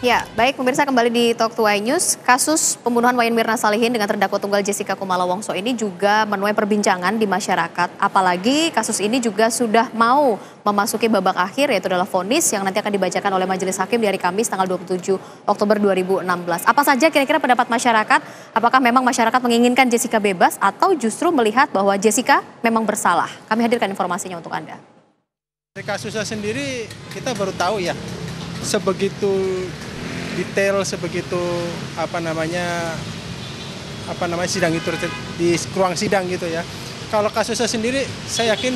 Ya, baik pemirsa kembali di Talk to News. Kasus pembunuhan Wayan Mirna Salihin dengan terdakwa tunggal Jessica Kumala Wongso ini juga menuai perbincangan di masyarakat. Apalagi kasus ini juga sudah mau memasuki babak akhir yaitu adalah vonis yang nanti akan dibacakan oleh Majelis Hakim di hari Kamis tanggal 27 Oktober 2016. Apa saja kira-kira pendapat masyarakat? Apakah memang masyarakat menginginkan Jessica bebas atau justru melihat bahwa Jessica memang bersalah? Kami hadirkan informasinya untuk Anda. Dari kasusnya sendiri kita baru tahu ya sebegitu detail sebegitu apa namanya apa namanya sidang itu di ruang sidang gitu ya. Kalau kasusnya sendiri saya yakin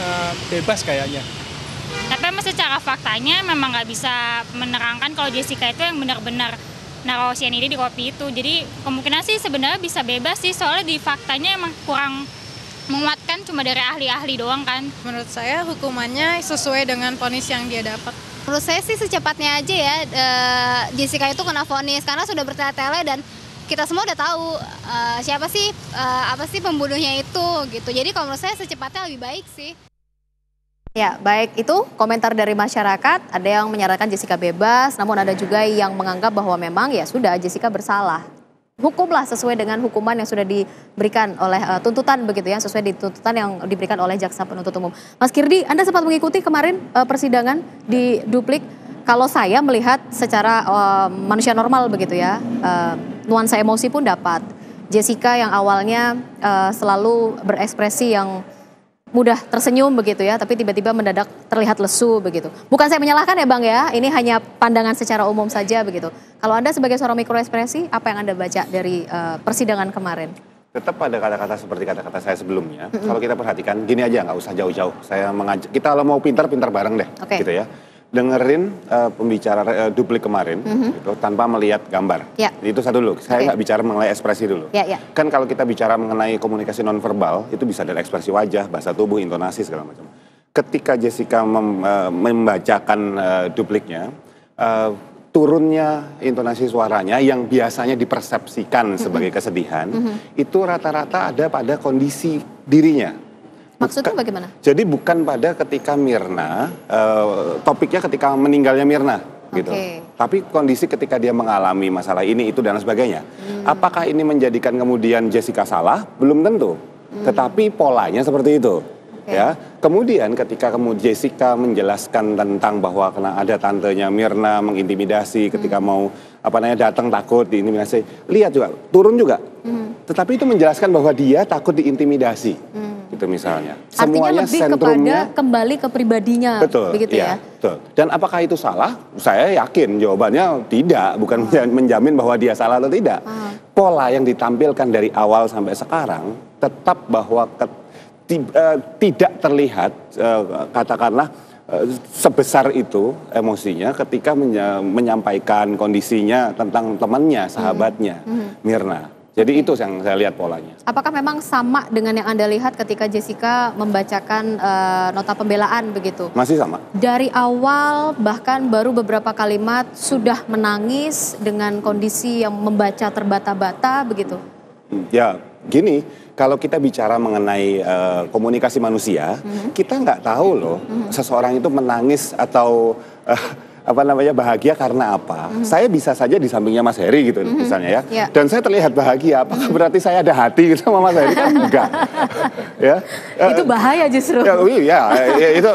uh, bebas kayaknya. Tapi emang secara faktanya memang nggak bisa menerangkan kalau Jessica itu yang benar-benar naruh cyanida di kopi itu. Jadi kemungkinan sih sebenarnya bisa bebas sih soalnya di faktanya emang kurang menguatkan cuma dari ahli-ahli doang kan. Menurut saya hukumannya sesuai dengan ponis yang dia dapat. Menurut saya sih secepatnya aja ya uh, Jessica itu kena vonis karena sudah bertele-tele dan kita semua udah tahu uh, siapa sih uh, apa sih pembunuhnya itu gitu. Jadi kalau menurut saya secepatnya lebih baik sih. Ya, baik itu komentar dari masyarakat. Ada yang menyarankan Jessica bebas, namun ada juga yang menganggap bahwa memang ya sudah Jessica bersalah hukumlah sesuai dengan hukuman yang sudah diberikan oleh uh, tuntutan begitu ya sesuai di tuntutan yang diberikan oleh jaksa penuntut umum. Mas Kirdi, Anda sempat mengikuti kemarin uh, persidangan di Duplik. Kalau saya melihat secara uh, manusia normal begitu ya, uh, nuansa emosi pun dapat. Jessica yang awalnya uh, selalu berekspresi yang mudah tersenyum begitu ya, tapi tiba-tiba mendadak terlihat lesu begitu. Bukan saya menyalahkan ya Bang ya, ini hanya pandangan secara umum saja begitu. Kalau Anda sebagai seorang mikroekspresi, apa yang Anda baca dari uh, persidangan kemarin? Tetap ada kata-kata seperti kata-kata saya sebelumnya. Mm -hmm. Kalau kita perhatikan, gini aja nggak usah jauh-jauh. Saya mengajak, kita kalau mau pintar, pintar bareng deh, okay. gitu ya dengerin uh, pembicara uh, duplik kemarin mm -hmm. gitu tanpa melihat gambar. Ya. Itu satu dulu. Saya nggak okay. bicara mengenai ekspresi dulu. Ya, ya. Kan kalau kita bicara mengenai komunikasi nonverbal itu bisa dari ekspresi wajah, bahasa tubuh, intonasi segala macam. Ketika Jessica mem, uh, membacakan uh, dupliknya, uh, turunnya intonasi suaranya yang biasanya dipersepsikan mm -hmm. sebagai kesedihan, mm -hmm. itu rata-rata ada pada kondisi dirinya Maksudnya bukan, bagaimana? Jadi bukan pada ketika Mirna, uh, topiknya ketika meninggalnya Mirna gitu. Tapi kondisi ketika dia mengalami masalah ini itu dan sebagainya. Hmm. Apakah ini menjadikan kemudian Jessica salah? Belum tentu. Hmm. Tetapi polanya seperti itu. Okay. Ya. Kemudian ketika kemudian Jessica menjelaskan tentang bahwa kena ada tantenya Mirna mengintimidasi ketika hmm. mau apa namanya datang takut diintimidasi. Lihat juga, turun juga. Hmm. Tetapi itu menjelaskan bahwa dia takut diintimidasi. Hmm gitu misalnya. Semuanya Artinya lebih kepada kembali ke pribadinya, betul, begitu ya, ya. Betul. Dan apakah itu salah? Saya yakin jawabannya tidak, bukan oh. menjamin bahwa dia salah atau tidak. Oh. Pola yang ditampilkan dari awal sampai sekarang tetap bahwa ke, uh, tidak terlihat uh, katakanlah uh, sebesar itu emosinya ketika menyampaikan kondisinya tentang temannya, sahabatnya, mm -hmm. Mirna. Jadi itu yang saya lihat polanya. Apakah memang sama dengan yang Anda lihat ketika Jessica membacakan uh, nota pembelaan begitu? Masih sama. Dari awal bahkan baru beberapa kalimat sudah menangis dengan kondisi yang membaca terbata-bata begitu? Hmm, ya, gini, kalau kita bicara mengenai uh, komunikasi manusia, mm -hmm. kita nggak tahu loh mm -hmm. seseorang itu menangis atau uh, apa namanya bahagia karena apa? Mm-hmm. Saya bisa saja di sampingnya Mas Heri gitu mm-hmm. misalnya ya. Yeah. Dan saya terlihat bahagia. Apakah mm-hmm. berarti saya ada hati gitu sama Mas Heri kan enggak. ya. Itu bahaya justru. Ya, iya, ya, itu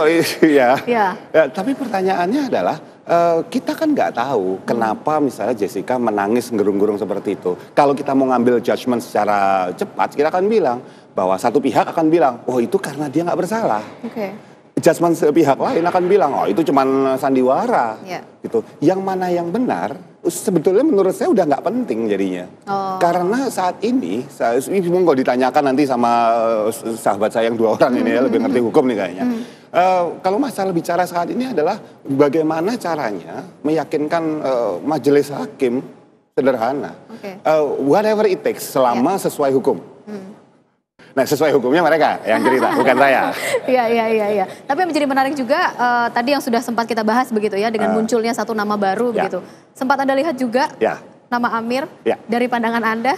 ya. ya. ya. Tapi pertanyaannya adalah uh, kita kan nggak tahu kenapa misalnya Jessica menangis gerung-gerung seperti itu. Kalau kita mau ngambil judgement secara cepat, kita akan bilang bahwa satu pihak akan bilang, oh itu karena dia nggak bersalah. Okay judgement pihak lain akan bilang oh itu cuma sandiwara yeah. gitu yang mana yang benar sebetulnya menurut saya udah nggak penting jadinya oh. karena saat ini saya ini kalau ditanyakan nanti sama eh, sahabat saya yang dua orang ini ya lebih ngerti hukum nih kayaknya mm. uh, kalau masalah bicara saat ini adalah bagaimana caranya meyakinkan uh, majelis hakim sederhana okay. uh, whatever it takes selama yeah. sesuai hukum. Nah sesuai hukumnya mereka yang cerita, bukan saya. Iya iya iya. Ya. Tapi yang menjadi menarik juga uh, tadi yang sudah sempat kita bahas begitu ya dengan uh, munculnya satu nama baru ya. begitu. Sempat anda lihat juga ya. nama Amir ya. dari pandangan anda?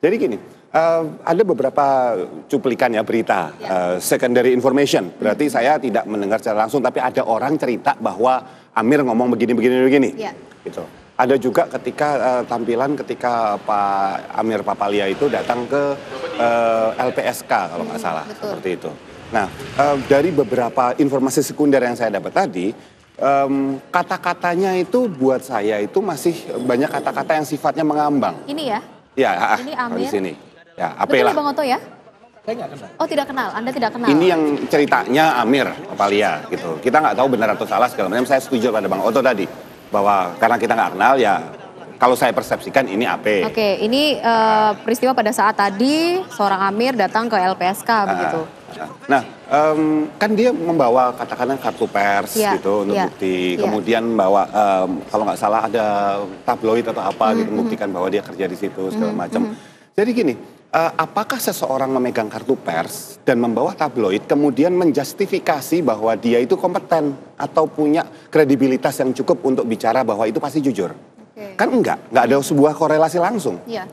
Jadi gini, uh, ada beberapa cuplikan ya berita. Uh, secondary information. Berarti hmm. saya tidak mendengar secara langsung, tapi ada orang cerita bahwa Amir ngomong begini begini begini. Ya. Gitu. Ada juga ketika uh, tampilan ketika Pak Amir Papalia itu datang ke uh, eh, LPSK kalau nggak salah Betul. seperti itu. Nah uh, dari beberapa informasi sekunder yang saya dapat tadi um, kata-katanya itu buat saya itu masih banyak kata-kata yang sifatnya mengambang. Ini ya? Ya, ini Amir. Di sini. Ya, Betul lah. Bang Oto ya? Saya nggak kenal. Oh tidak kenal, Anda tidak kenal. Ini yang ceritanya Amir Papalia gitu. Kita nggak tahu benar atau salah segala macam. Saya setuju pada Bang Oto tadi bahwa karena kita nggak kenal ya kalau saya persepsikan ini AP. Oke, ini uh, peristiwa pada saat tadi seorang Amir datang ke LPSK uh, begitu. Nah, um, kan dia membawa katakanlah kartu pers ya, gitu untuk ya, bukti. Ya. Kemudian membawa um, kalau nggak salah ada tabloid atau apa mm -hmm. gitu membuktikan bahwa dia kerja di situ segala mm-hmm, macam. Mm -hmm. Jadi gini, uh, apakah seseorang memegang kartu pers dan membawa tabloid kemudian menjustifikasi bahwa dia itu kompeten atau punya kredibilitas yang cukup untuk bicara bahwa itu pasti jujur? Okay. Kan enggak, enggak ada sebuah korelasi langsung. Yeah.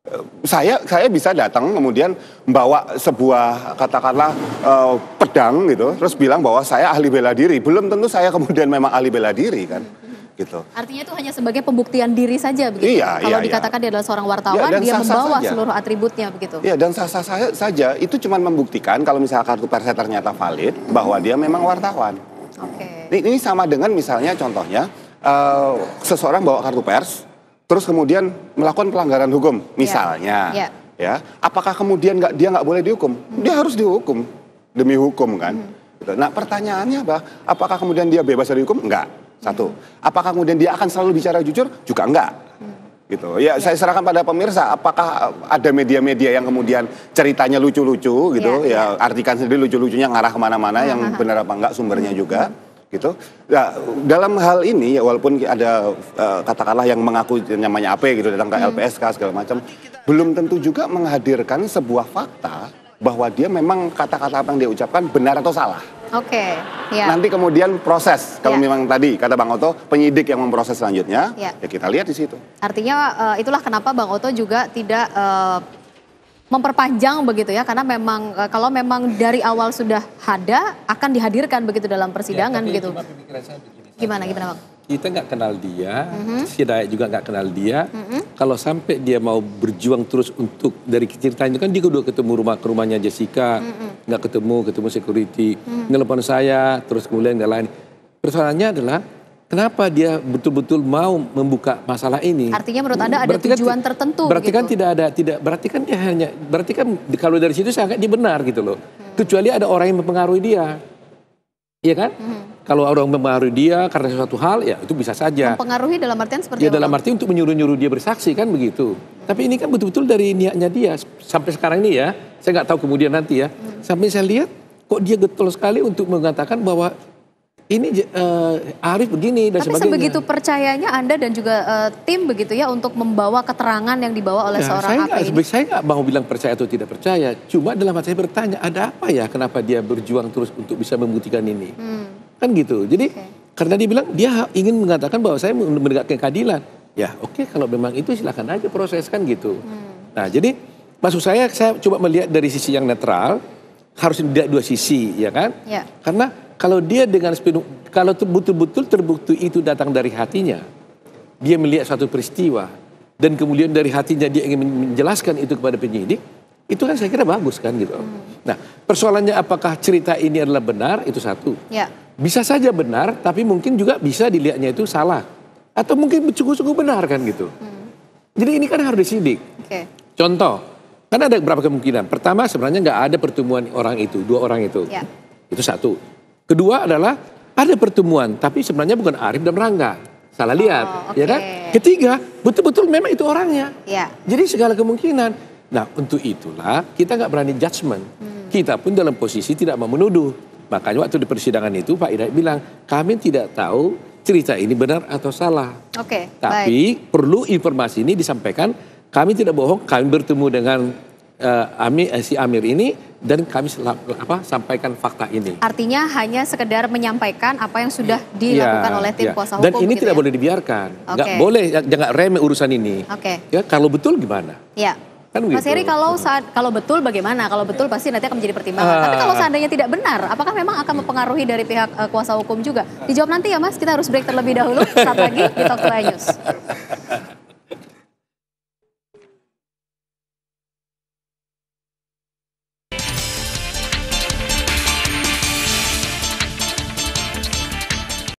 Uh, saya saya bisa datang kemudian membawa sebuah katakanlah uh, pedang gitu, terus bilang bahwa saya ahli bela diri. Belum tentu saya kemudian memang ahli bela diri kan. Hmm gitu. Artinya itu hanya sebagai pembuktian diri saja begitu. Iya, Kalau iya, iya. dikatakan iya. dia adalah seorang wartawan, iya, dia sah -sah membawa saja. seluruh atributnya begitu. Iya, dan sah-sah saja itu cuma membuktikan kalau misalnya kartu persnya ternyata valid bahwa dia memang wartawan. Oke. Okay. Ini, ini sama dengan misalnya contohnya uh, seseorang bawa kartu pers terus kemudian melakukan pelanggaran hukum iya. misalnya. Yeah. Yeah. Ya, apakah kemudian nggak dia nggak boleh dihukum? Hmm. Dia harus dihukum demi hukum kan. Hmm. Nah pertanyaannya apa? Apakah kemudian dia bebas dari hukum? Enggak. Satu. Apakah kemudian dia akan selalu bicara jujur? Juga enggak. Gitu. Ya, ya, saya serahkan pada pemirsa. Apakah ada media-media yang kemudian ceritanya lucu-lucu gitu, ya, ya. ya artikan sendiri lucu-lucunya ngarah ke mana-mana, yang benar apa enggak sumbernya juga gitu. Ya, dalam hal ini ya walaupun ada uh, katakanlah yang mengaku namanya AP gitu datang ke hmm. LPSK segala macam, belum tentu juga menghadirkan sebuah fakta bahwa dia memang kata-kata apa yang dia ucapkan benar atau salah. Oke. Okay, ya. Nanti kemudian proses kalau ya. memang tadi kata Bang Oto penyidik yang memproses selanjutnya, ya, ya kita lihat di situ. Artinya uh, itulah kenapa Bang Oto juga tidak uh, memperpanjang begitu ya karena memang uh, kalau memang dari awal sudah ada akan dihadirkan begitu dalam persidangan ya, begitu. Gimana gimana Bang? kita nggak kenal dia, mm-hmm. si Dayak juga nggak kenal dia. Mm-hmm. Kalau sampai dia mau berjuang terus untuk dari ceritanya kan dia udah ketemu rumah ke rumahnya Jessica, mm-hmm. Nggak ketemu, ketemu security, mm-hmm. nelpon saya, terus kemudian yang lain. Persoalannya adalah kenapa dia betul-betul mau membuka masalah ini? Artinya menurut anda ada berarti kan tujuan kan, tertentu? Berarti kan gitu? kan tidak ada, tidak. Berarti kan dia hanya, berarti kan kalau dari situ saya dia benar gitu loh. Hmm. Kecuali ada orang yang mempengaruhi dia, iya kan? Hmm. Kalau orang mempengaruhi dia karena sesuatu hal, ya itu bisa saja. Mempengaruhi dalam artian seperti ya, apa? dalam arti untuk menyuruh-nyuruh dia bersaksi kan begitu. Tapi ini kan betul-betul dari niatnya dia. Sampai sekarang ini ya, saya nggak tahu kemudian nanti ya. Hmm. Sampai saya lihat, kok dia getol sekali untuk mengatakan bahwa ini uh, Arif begini dan Tapi sebagainya. sebegitu percayanya Anda dan juga uh, tim begitu ya untuk membawa keterangan yang dibawa oleh ya, seorang saya AP gak, ini? Saya nggak mau bilang percaya atau tidak percaya. Cuma dalam hati saya bertanya, ada apa ya kenapa dia berjuang terus untuk bisa membuktikan ini? Hmm. Kan gitu. Jadi okay. karena dia bilang dia ingin mengatakan bahwa saya menegakkan keadilan. Ya oke okay, kalau memang itu silahkan aja proses kan gitu. Hmm. Nah jadi maksud saya saya coba melihat dari sisi yang netral harus dilihat dua sisi ya kan? Ya. Karena kalau dia dengan sepenuh, kalau betul-betul terbukti itu datang dari hatinya, dia melihat satu peristiwa, dan kemudian dari hatinya dia ingin menjelaskan itu kepada penyidik, itu kan saya kira bagus kan gitu. Hmm. Nah persoalannya apakah cerita ini adalah benar itu satu. Ya. Bisa saja benar, tapi mungkin juga bisa dilihatnya itu salah. Atau mungkin cukup-cukup benar kan gitu. Hmm. Jadi ini kan harus disidik. Okay. Contoh, kan ada beberapa kemungkinan. Pertama sebenarnya nggak ada pertemuan orang itu, dua orang itu. Ya. Itu satu. Kedua adalah ada pertemuan, tapi sebenarnya bukan Arif dan Rangga. Salah lihat, oh, okay. ya kan? Ketiga, betul-betul memang itu orangnya. Ya. Jadi segala kemungkinan. Nah, untuk itulah kita nggak berani judgement. Hmm. Kita pun dalam posisi tidak mau menuduh. Makanya waktu di persidangan itu Pak Ida bilang, kami tidak tahu cerita ini benar atau salah. Oke. Okay, Tapi baik. perlu informasi ini disampaikan. Kami tidak bohong, kami bertemu dengan uh, Amir, uh, si Amir ini dan kami apa, sampaikan fakta ini. Artinya hanya sekedar menyampaikan apa yang sudah dilakukan ya, oleh tim ya. kuasa hukum. Dan ini tidak ya? boleh dibiarkan, okay. nggak boleh, jangan remeh urusan ini. Oke. Okay. Ya kalau betul gimana? Ya. Kan Mas. Heri kalau saat kalau betul bagaimana? Kalau betul pasti nanti akan menjadi pertimbangan. Ah. Tapi kalau seandainya tidak benar, apakah memang akan mempengaruhi dari pihak eh, kuasa hukum juga? Dijawab nanti ya Mas. Kita harus break terlebih dahulu. Saat lagi di Talk to News.